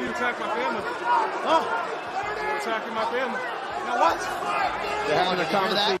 Now you attack my family. Huh? You're attacking my family. Now what? They're having a conversation.